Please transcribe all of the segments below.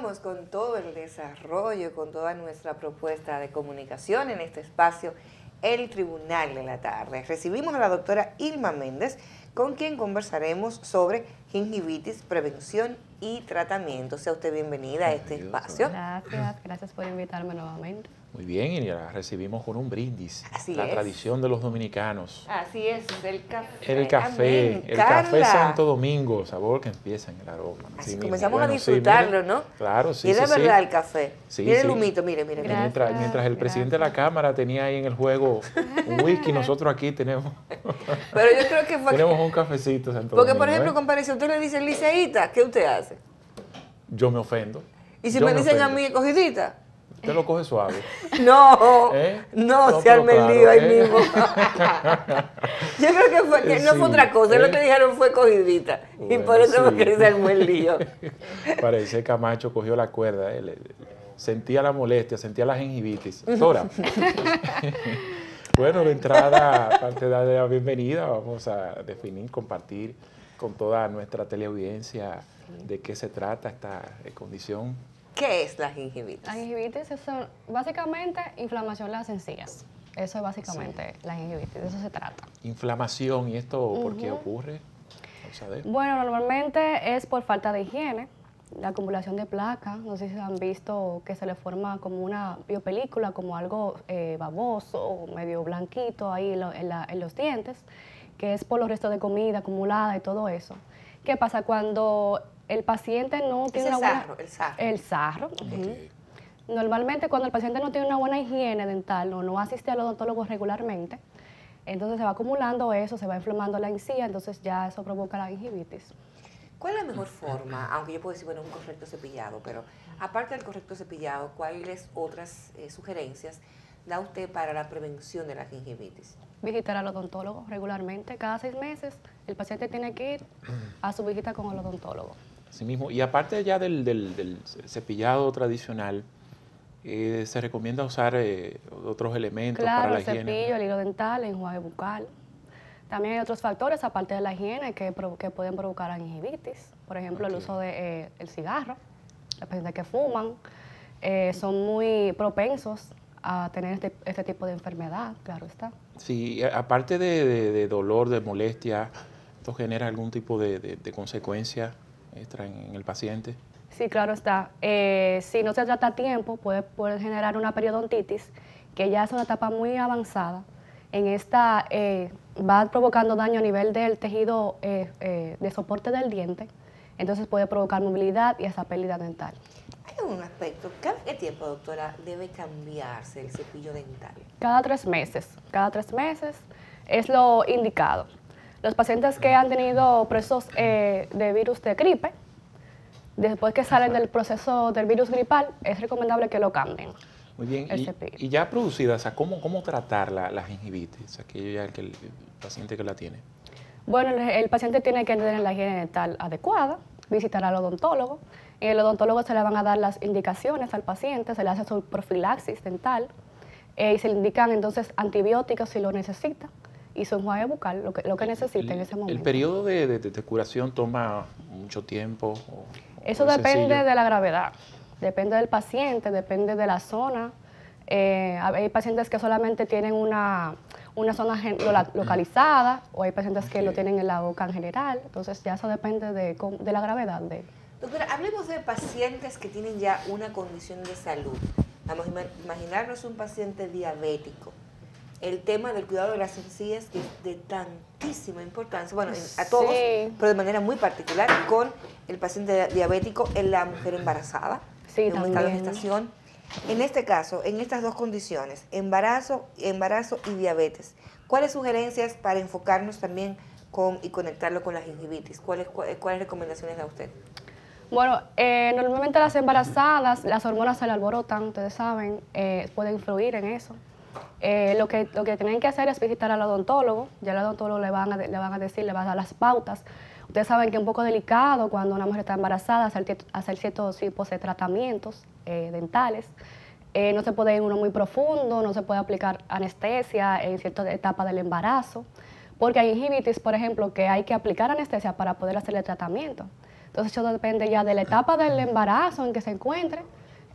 continuamos con todo el desarrollo, con toda nuestra propuesta de comunicación en este espacio, el Tribunal de la Tarde. Recibimos a la doctora Ilma Méndez, con quien conversaremos sobre gingivitis, prevención y tratamiento. Sea usted bienvenida a este espacio. Gracias, gracias por invitarme nuevamente. Muy bien, y la recibimos con un brindis. Así la es. tradición de los dominicanos. Así es, el café. El café, Amén. el café. Santo Domingo, sabor que empieza en el aroma. Así comenzamos a Bueno, disfrutarlo. ¿no? Claro, sí, Y de sí, sí. verdad el café. Sí, mire el humito, mire, mire. Gracias. mientras, mientras el presidente de la Cámara tenía ahí en el juego un whisky, nosotros aquí tenemos, Pero yo creo que fue... tenemos un cafecito Santo Porque, por ejemplo, ¿eh? compadre, si usted le dice liceíta, ¿qué usted hace? Yo me ofendo. Y si Yo me dicen a mí cogidita, Usted lo coge suave. no, ¿Eh? no, No, se arme el claro, lío ahí ¿eh? mismo. yo creo que fue que no Sí, fue otra cosa, lo ¿eh? que dijeron fue cogidita. y por eso sí. que se armó el lío. Parece que Camacho cogió la cuerda. eh, sentía la molestia, sentía la gingivitis. Doctora. bueno, de entrada, aparte de darle la bienvenida, vamos a definir, compartir con toda nuestra teleaudiencia de qué se trata esta condición. ¿Qué es la gingivitis? La gingivitis es son- básicamente inflamación de las encías. Eso es básicamente la gingivitis, de eso se trata. Inflamación, ¿y esto por qué ocurre? Bueno, normalmente es por falta de higiene, la acumulación de placa. No sé si han visto que se le forma como una biopelícula, como algo eh, baboso, medio blanquito ahí en, lo- en la- en los dientes, que es por los restos de comida acumulada y todo eso. ¿Qué pasa cuando el paciente no tiene Ese una buena... sarro, el sarro. El. Normalmente cuando el paciente no tiene una buena higiene dental o no asiste al odontólogo regularmente, entonces se va acumulando eso, se va inflamando la encía, entonces ya eso provoca la gingivitis. ¿Cuál es la mejor forma? Aunque yo puedo decir, bueno, un correcto cepillado, pero aparte del correcto cepillado, ¿cuáles otras eh, sugerencias da usted para la prevención de la gingivitis? Visitar al odontólogo regularmente, cada seis meses el paciente tiene que ir a su visita con el odontólogo. Así mismo. Y aparte ya del, del- del cepillado tradicional, eh, se recomienda usar eh, otros elementos Claro, para la el higiene. cepillo, el hilo dental, el enjuague bucal. También hay otros factores, aparte de la higiene, que, que pueden provocar gingivitis. Por ejemplo, el uso del de, eh, el cigarro. Los pacientes que fuman eh, son muy propensos a tener este, este tipo de enfermedad, claro está. Sí, aparte de, de- de dolor, de molestia, ¿esto genera algún tipo de consecuencia extra en, en el paciente? Sí, claro está. Eh, si no se trata a tiempo, puede, puede generar una periodontitis, que ya es una etapa muy avanzada. En esta eh, va provocando daño a nivel del tejido eh, eh, de soporte del diente, entonces puede provocar movilidad y hasta pérdida dental. Hay un aspecto, ¿cada qué tiempo, doctora, debe cambiarse el cepillo dental? Cada tres meses, cada tres meses es lo indicado. Los pacientes que han tenido procesos eh, de virus de gripe, después que salen del proceso del virus gripal, es recomendable que lo cambien. Muy bien. Y, ya producida, o sea, ¿cómo, cómo tratar la, la gingivitis? Aquello ya que el, el paciente que la tiene. Bueno, el, el paciente tiene que tener la higiene dental adecuada, visitar al odontólogo. En el odontólogo se le van a dar las indicaciones al paciente, se le hace su profilaxis dental eh, y se le indican entonces antibióticos si lo necesita y su enjuague bucal, lo que, lo que necesita en ese El momento. periodo de, de- de curación toma mucho tiempo. o- o Eso es depende sencillo? de la gravedad, depende del paciente, depende de la zona. Eh, hay pacientes que solamente tienen una, una zona localizada o hay pacientes que lo tienen en la boca en general. Entonces ya eso depende de, de la gravedad de Doctora, hablemos de pacientes que tienen ya una condición de salud. Vamos a ima- imaginarnos un paciente diabético. El tema del cuidado de las encías que es de tantísima importancia, bueno, en- a todos, Sí. pero de manera muy particular con el paciente diabético en la mujer embarazada, Sí, en un estado de gestación. En este caso, en estas dos condiciones, embarazo, embarazo y diabetes, ¿cuáles sugerencias para enfocarnos también con, y conectarlo con la gingivitis? ¿Cuáles, cuáles, cuáles recomendaciones da usted? Bueno, eh, normalmente las embarazadas, las hormonas se le alborotan, ustedes saben, eh, pueden influir en eso. Eh, lo, que, lo que tienen que hacer es visitar al odontólogo, ya el odontólogo le van, a, le van a decir, le van a dar las pautas. Ustedes saben que es un poco delicado cuando una mujer está embarazada hacer, ciertos tipos de tratamientos eh, dentales. Eh, no se puede ir uno muy profundo, no se puede aplicar anestesia en cierta etapa del embarazo, porque hay gingivitis, por ejemplo, que hay que aplicar anestesia para poder hacer el tratamiento. Entonces eso depende ya de la etapa del embarazo en que se encuentre.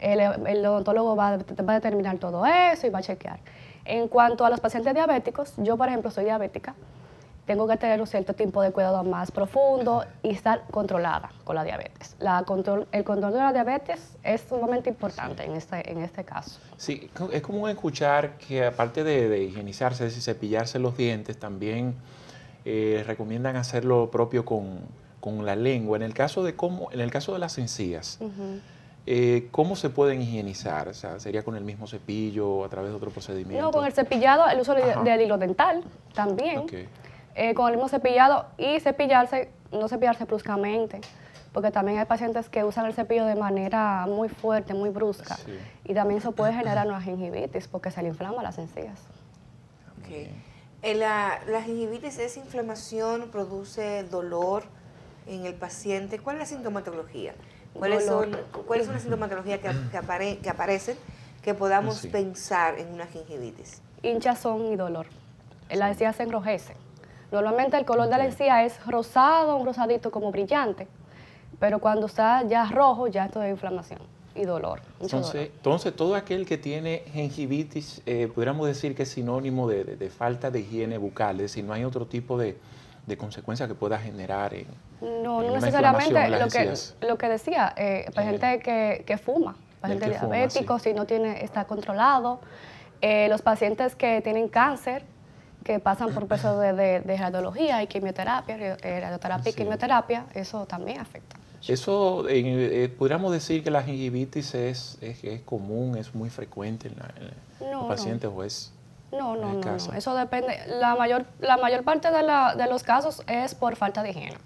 El, odontólogo va a determinar todo eso y va a chequear. En cuanto a los pacientes diabéticos, yo por ejemplo soy diabética, tengo que tener un cierto tipo de cuidado más profundo y estar controlada con la diabetes. La control, el control de la diabetes es sumamente importante en, este, en este caso. Sí, es común escuchar que aparte de, de higienizarse, decir, cepillarse los dientes, también eh, recomiendan hacer lo propio con, con la lengua. En el caso de cómo, en el caso de las encías. Eh, ¿cómo se pueden higienizar? O sea, ¿sería con el mismo cepillo o a través de otro procedimiento? No, con el cepillado, el uso Ajá. del hilo dental también. Eh, con el mismo cepillado y cepillarse, no cepillarse bruscamente, porque también hay pacientes que usan el cepillo de manera muy fuerte, muy brusca. Sí. Y también eso puede generar una gingivitis porque se le inflama las encías. Ok. Eh, La, la gingivitis es inflamación, produce dolor en el paciente. ¿Cuál es la sintomatología? ¿Cuáles son, ¿Cuál es una sintomatología que, que, apare- que aparecen que podamos Sí. pensar en una gingivitis? Hinchazón y dolor. La encía se enrojece. Normalmente el color de la encía es rosado, un rosadito como brillante, pero cuando está ya rojo, ya esto es inflamación y dolor. Entonces, dolor. entonces, todo aquel que tiene gingivitis, eh, pudiéramos decir que es sinónimo de, de- de falta de higiene bucal, es decir, no hay otro tipo de, de consecuencia que pueda generar en, No, en no una necesariamente lo que, lo que decía, eh, paciente que, que fuma, paciente que fuma, diabético, sí. si no tiene, está controlado, eh, los pacientes que tienen cáncer, que pasan por procesos de, de, de radiología y quimioterapia, eh, radioterapia y Sí. quimioterapia, eso también afecta. Eso, en- eh, pudiéramos decir que la gingivitis es, es, es común, es muy frecuente en, la- en No, los no. pacientes o es... No, no, no, eso depende. La mayor, la mayor parte de, la- de los casos es por falta de higiene.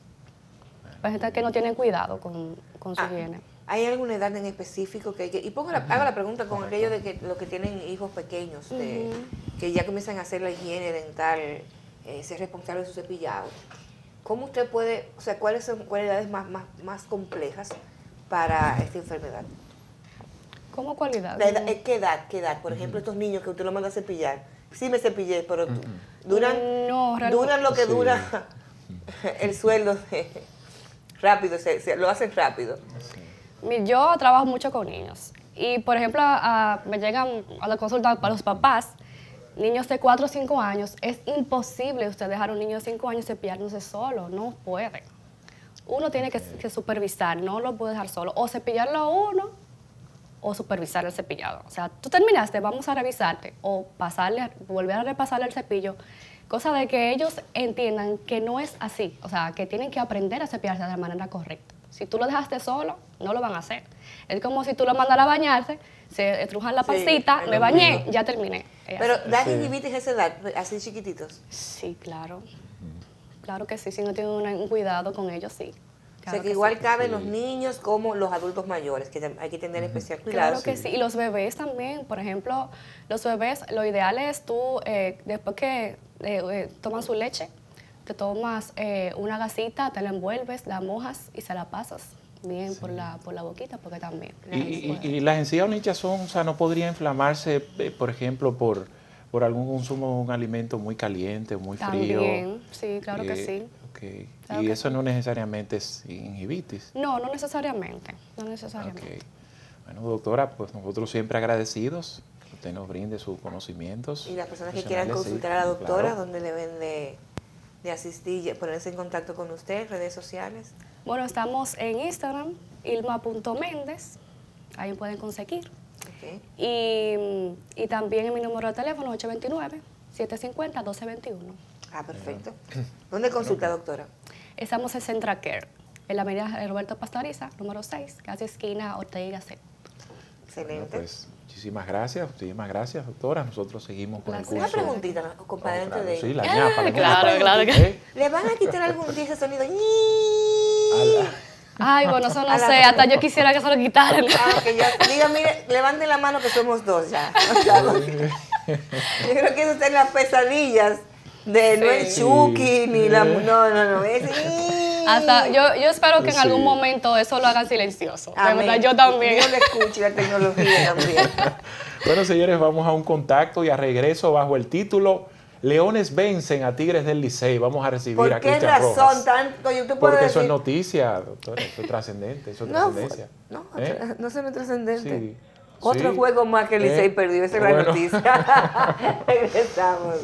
Pacientes que no tienen cuidado con, con su Ah, higiene. ¿Hay alguna edad en específico que hay que.? Y pongo la, hago la pregunta con aquello de que los que tienen hijos pequeños, de- que ya comienzan a hacer la higiene dental, eh, ser responsable de su cepillado. ¿Cómo usted puede.? O sea, ¿cuáles son cualidades más, más, más complejas para esta enfermedad? ¿Cómo cualidad? La edad- eh, ¿Qué edad? ¿Qué edad? Por ejemplo, estos niños que usted los manda a cepillar. Sí me cepillé, pero tú- duran, No, duran lo que Sí. dura el sueldo. de- rápido, se, se- lo hacen rápido. Yo trabajo mucho con niños y, por ejemplo, a- me llegan a la consulta para los papás, niños de 4 o 5 años, es imposible usted dejar a un niño de 5 años cepillándose solo, no puede. Uno tiene que, que supervisar, no lo puede dejar solo, o cepillarlo a uno o supervisar el cepillado. O sea, tú terminaste, vamos a revisarte o pasarle, volver a repasarle el cepillo, cosa de que ellos entiendan que no es así, o sea, que tienen que aprender a cepillarse de la manera correcta. Si tú lo dejaste solo, no lo van a hacer. Es como si tú lo mandaras a bañarse, se estrujan la pancita, me bañé, mismo. ya terminé. Es Pero así. da Sí. gingivitis a esa edad, así chiquititos. Sí, claro. Claro que sí, si no tienen un cuidado con ellos, sí. O sea, que que igual sí. caben Sí. los niños como los adultos mayores, que hay que tener especial cuidado. Claro que sí. Y los bebés también, por ejemplo, los bebés, lo ideal es tú, eh, después que eh, eh, toman su leche, te tomas eh, una gasita, te la envuelves, la mojas y se la pasas bien por, la, por la boquita, porque también. Y, y- y las encías o hinchazón, o sea, no podría inflamarse, eh, por ejemplo, por, por algún consumo de un alimento muy caliente, muy frío. También, sí, claro que Eh, ok. Claro y eso no necesariamente es gingivitis. No, no necesariamente, no necesariamente. Bueno, doctora, pues nosotros siempre agradecidos que usted nos brinde sus conocimientos. Y las personas que quieran consultar a la doctora, claro. donde deben de, de asistir, y ponerse en contacto con usted, redes sociales. Bueno, estamos en Instagram, ilma.méndez, ahí pueden conseguir. Y, y también en mi número de teléfono 829-750-1221. Ah, perfecto. ¿Dónde consulta, doctora? Estamos en Centra Care, en la avenida Roberto Pastoriza, número 6, casi esquina Ortega y Gasset. Bueno, Excelente. pues muchísimas gracias, muchísimas gracias, doctora. Nosotros seguimos con el Gracias. Una curso. preguntita, compadre, Oh, claro, de sí, la ñapa, la Claro, ñapa. claro que- ¿Eh? ¿Le van a quitar algún día ese sonido? Ay, bueno, eso no la- sé, hasta yo quisiera que se lo quitaran. Ah, que ya, diga, mire, levanten la mano que somos dos ya. O sea, porque- yo creo que eso está en las pesadillas de no el Sí. Chucky ni la... No, no, no. Es, Hasta, yo, yo espero que en algún momento eso lo hagan silencioso. De verdad, yo también. Dios le escuche la tecnología también. Bueno, señores, vamos a un contacto y a regreso bajo el título Leones vencen a Tigres del Licey. Vamos a recibir ¿Por a qué Cristian razón Rojas. tanto? Yo te puedo Porque eso es noticia, doctora. Eso es trascendente. Eso es No, trascendencia. no, ¿Eh? no se me trascendente. Sí, Otro sí. juego más que Licey ¿Eh? perdió, esa es la Bueno. noticia. Regresamos.